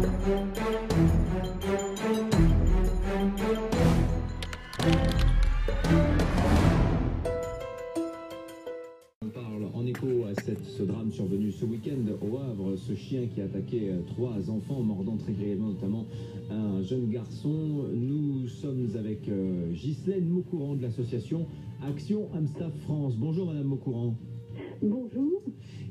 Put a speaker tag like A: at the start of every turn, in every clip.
A: On parle en écho à ce drame survenu ce week-end au Havre, ce chien qui a attaqué euh, trois enfants, mordant très grièvement notamment un jeune garçon. Nous sommes avec euh, Ghislaine Maucourant de l'association Action Amstaff France. Bonjour Madame Maucourant.
B: Bonjour.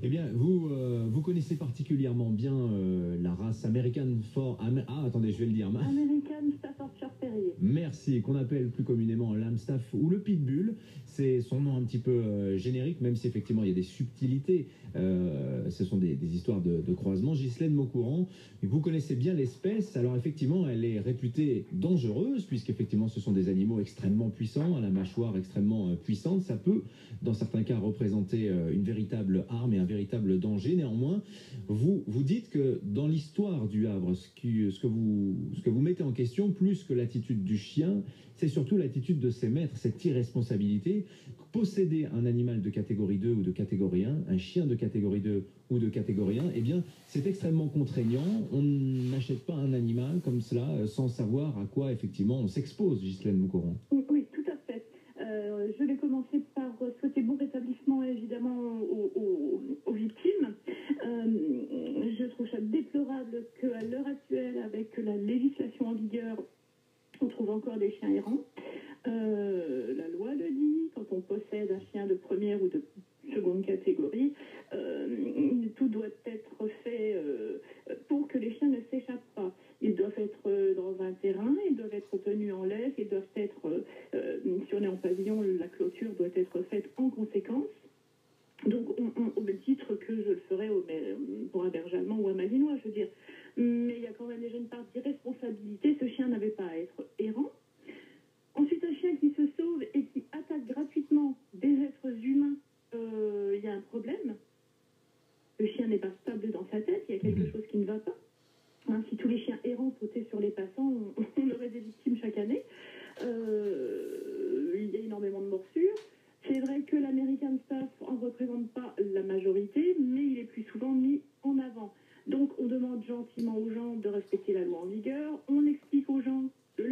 A: Eh bien, vous, euh, vous connaissez particulièrement bien euh, la race American for... Am- ah, attendez, je vais le dire.
B: American Staffordshire Terrier.
A: Merci, qu'on appelle plus communément l'Amstaff ou le Pitbull. C'est son nom un petit peu euh, générique, même si effectivement il y a des subtilités. Ce sont des, des histoires de, de croisement. Ghislaine Maucourant, vous connaissez bien l'espèce. Alors effectivement, elle est réputée dangereuse, puisqu'effectivement ce sont des animaux extrêmement puissants, à la mâchoire extrêmement puissante. Ça peut, dans certains cas, représenter euh, une véritable arme et un véritable danger. Néanmoins, vous, vous dites que dans l'histoire du Havre, ce, que vous, ce que vous mettez en question, plus que l'attitude du chien, c'est surtout l'attitude de ses maîtres, cette irresponsabilité. Posséder un animal de catégorie 2 ou de catégorie 1, un chien de catégorie 2 ou de catégorie 1, eh bien, c'est extrêmement contraignant. On n'achète pas un animal comme cela euh, sans savoir à quoi, effectivement, on s'expose, Ghislaine Moucourant.
B: Oui, oui, tout à fait. Euh, je vais commencer par souhaiter bon rétablissement évidemment aux, victimes. Euh, je trouve ça déplorable qu'à l'heure actuelle, avec la législation en vigueur, on trouve encore des chiens errants. Euh, la loi le dit, quand on possède un chien de première ou de seconde catégorie, euh, tout doit être fait euh, pour que les chiens ne s'échappent pas. Ils doivent être euh, dans un terrain, ils doivent être tenus en laisse, ils doivent être, euh, euh, si on est en pavillon, la clôture doit être faite en conséquence. Donc, on- on- au même titre que je le ferais au- mais, euh, pour un berger allemand ou un malinois, je veux dire. Mais il y a quand même déjà une part d'irresponsabilité. Ce chien n'avait pas à être errant. Ensuite, un chien qui se sauve et qui attaque gratuitement des êtres humains, euh, il y a un problème. Le chien n'est pas stable dans sa tête, il y a quelque
A: Mhm.
B: chose qui ne va pas. Hein, si tous les chiens errants sautaient sur les passants, on, on aurait des victimes chaque année. Euh, il y a énormément de morsures. C'est vrai que l'American Staff en représente pas la majorité, mais il est plus souvent mis en avant. Donc on demande gentiment aux gens de respecter la loi en vigueur. On explique aux gens que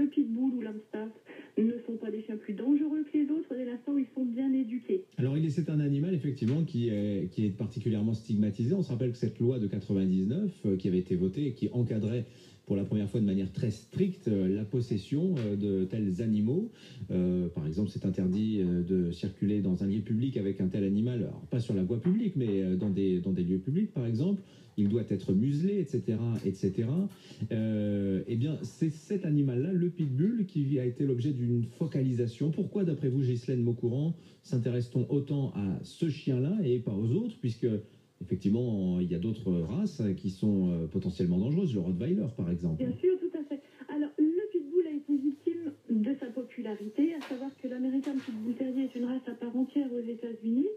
B: ou l'amstaff ne sont pas des chiens plus dangereux que les autres dès l'instant où ils sont bien éduqués.
A: Alors, c'est un animal, effectivement, qui est, qui est particulièrement stigmatisé. On se rappelle que cette loi de 99, euh, qui avait été votée et qui encadrait pour la première fois de manière très stricte euh, la possession euh, de tels animaux. Euh, par exemple, c'est interdit de circuler dans un lieu public avec un tel animal, alors pas sur la voie publique, mais dans des, dans des lieux publics, par exemple. Il doit être muselé, etc., etc. Eh bien, c'est cet animal-là, le pitbull, qui a été l'objet d'une focalisation. Pourquoi, d'après vous, Ghislaine Maucourant, s'intéresse-t-on autant à ce chien-là et pas aux autres, puisque effectivement il y a d'autres races qui sont euh, potentiellement dangereuses, le Rottweiler par exemple.
B: Bien sûr, tout à fait. Alors, le pitbull a été victime de sa popularité, à savoir que l'American Pitbull Terrier est une race à part entière aux États-Unis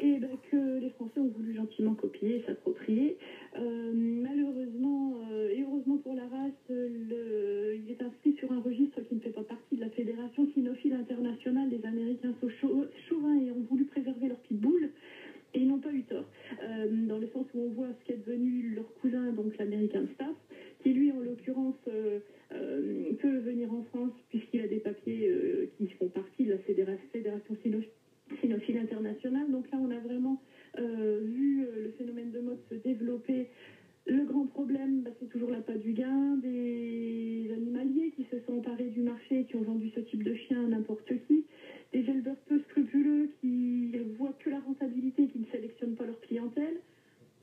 B: et ben, que les Français ont voulu gentiment copier et s'approprier. Euh, malheureusement, euh, et heureusement pour la race, il est inscrit sur un registre qui ne fait pas partie de la Fédération cynophile internationale des Américains chauvins et ont voulu préserver leur pitbull. Et ils n'ont pas eu tort, Euh, dans le sens où on voit ce qu'est devenu leur cousin, donc l'American Staff, qui lui, en l'occurrence, euh, euh, peut venir en France puisqu'il a des papiers euh, qui font partie de la fédéra- Fédération cyno- cynophile internationale. Donc là, on a vraiment euh, vu euh, le phénomène de mode se développer. Le grand problème, bah, c'est toujours la patte du gain, des animaliers qui se sont emparés du marché et qui ont vendu ce type de chien à n'importe qui, des éleveurs peu scrupuleux qui voient que la rentabilité, qui ne sélectionnent pas leur clientèle.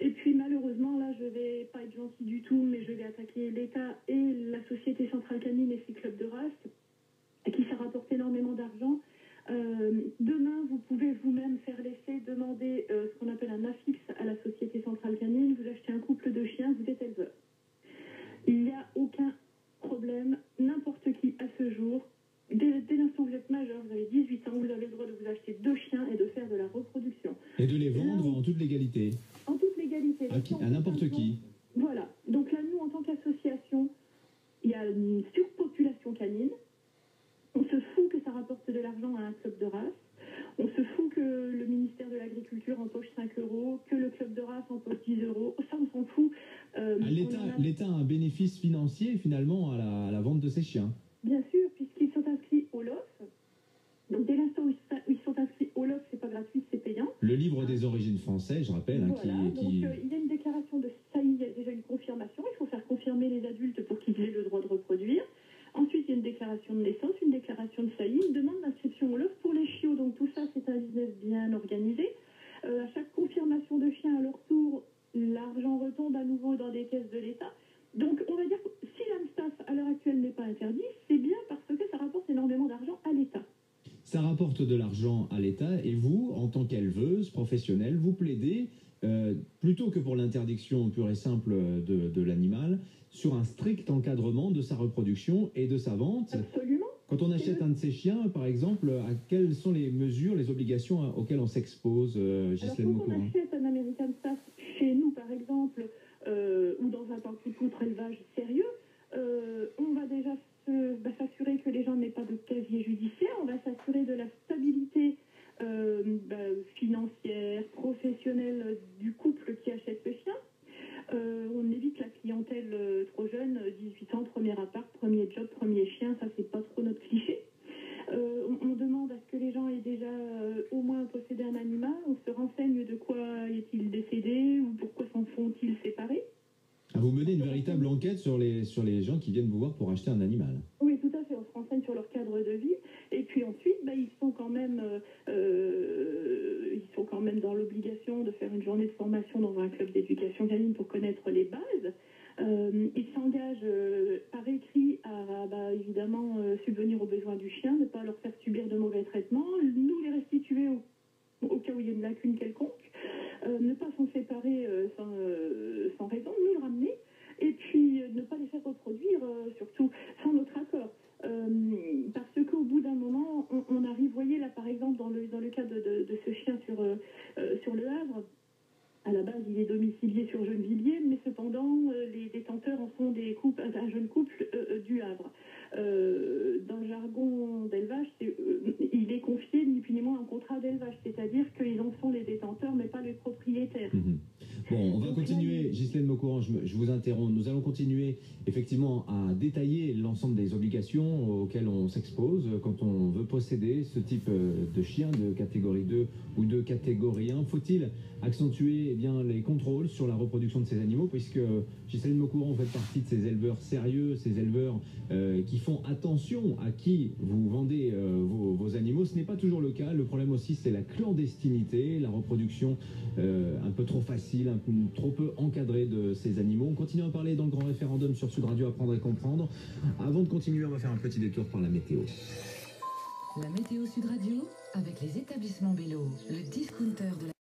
B: Et puis malheureusement, là, je vais pas être gentil du tout, mais je vais attaquer l'État et la Société Centrale Canine et ses clubs de race, qui ça rapporte énormément d'argent. Euh, demain, vous pouvez vous-même faire l'essai, demander euh, ce qu'on appelle un affixe à la Société Centrale Canine. Vous achetez un couple de chiens, vous êtes éleveur. Il n'y a aucun problème. N'importe qui, à ce jour, dès, dès l'instant où vous êtes majeur, vous avez 18 ans, vous avez le droit de vous acheter deux chiens et de faire de la reproduction.
A: Et de les vendre en toute légalité,
B: En toute légalité.
A: à, qui- à n'importe qui.
B: Voilà. Donc là, nous, en tant qu'association, il y a une surpopulation canine. On se fout que ça rapporte de l'argent à un club de race. On se fout que le ministère de l'Agriculture empoche 5 euros, que le club de race empoche 10 euros. Ça, on s'en fout. Euh, on
A: L'État
B: a
A: un bénéfice financier finalement à la, à la vente de ces chiens.
B: Bien sûr, puisqu'ils sont inscrits au LOF. Donc dès l'instant où ils sont- ils sont inscrits au LOF, c'est pas gratuit, c'est payant.
A: Le livre des origines français, je rappelle, hein,
B: Voilà,
A: qui,
B: euh, il y a une déclaration de ça, il y a déjà une confirmation. Il faut faire confirmer les adultes pour qu'ils aient le droit de reproduire. Ensuite, il y a une déclaration de naissance, une déclaration de saillie, une demande d'inscription au LOF pour les chiots. Donc tout ça, c'est un business bien organisé. Euh, à chaque confirmation de chien à leur tour, l'argent retombe à nouveau dans des caisses de l'État. Donc on va dire que si l'AMSTAF à l'heure actuelle n'est pas interdit, c'est bien parce que ça rapporte énormément d'argent à l'État.
A: Ça rapporte de l'argent à l'État et vous, en tant qu'éleveuse professionnelle, vous plaidez euh, plutôt que pour l'interdiction pure et simple de, de l'animal sur un strict encadrement de sa reproduction et de sa vente.
B: Absolument.
A: Quand on achète un de ces chiens, par exemple, à quelles sont les mesures, les obligations auxquelles on s'expose, euh, Ghislaine
B: quand on achète un American Staff chez nous, par exemple, euh, ou dans un de élevage sérieux, euh, on va déjà bah, s'assurer que les gens n'aient pas de casier judiciaire, on va s'assurer de la stabilité euh, bah, financière, euh, du couple qui achète le chien. Euh, on évite la clientèle euh, trop jeune, euh, 18 ans, premier appart, premier job, premier chien, ça c'est pas trop notre cliché. Euh, on, on demande à ce que les gens aient déjà au moins possédé un animal, on se renseigne de quoi est-il décédé ou pourquoi s'en font-ils séparés.
A: Ah, Vous menez une véritable enquête sur les, sur les gens qui viennent vous voir pour acheter un animal.
B: Oui, tout à fait, on se renseigne sur leur cadre de une journée de formation dans un club d'éducation canine pour connaître les bases. Euh, ils s'engagent euh, par écrit à bah, évidemment euh, subvenir aux besoins du chien, ne pas leur faire subir de mauvais traitements, nous les restituer au, cas où il y a une lacune quelconque, euh, ne pas s'en séparer sans, raison, nous le ramener, et puis ne pas les faire reproduire, surtout sans notre accord. Parce qu'au bout d'un moment, on, on arrive, voyez là par exemple dans le, dans le cas de, de- ce chien sur, sur le Havre, à la base, il est domicilié sur Gennevilliers, mais cependant, euh, les détenteurs en sont des couples, un jeune couple euh, euh, du Havre. Dans le jargon d'élevage, il est confié ni plus ni moins un contrat d'élevage, c'est-à-dire qu'ils en sont les détenteurs, mais pas les propriétaires.
A: Mhm. Bon, on va continuer, Ghislaine Maucourant, je, vous interromps. Nous allons continuer effectivement à détailler l'ensemble des obligations auxquelles on s'expose quand on veut posséder ce type de chien de catégorie 2 ou de catégorie 1. Faut-il accentuer les contrôles sur la reproduction de ces animaux puisque Ghislaine Maucourant, vous faites partie de ces éleveurs sérieux, ces éleveurs euh, qui font attention à qui vous vendez euh, vos, animaux. Ce n'est pas toujours le cas. Le problème aussi, c'est la clandestinité, la reproduction euh, un peu trop facile, un peu trop peu encadrée de ces animaux. On continue à parler dans le grand référendum sur Sud Radio Apprendre et Comprendre. Avant de continuer, on va faire un petit détour par la météo.
C: La météo Sud Radio avec les établissements Bélo, le discounter de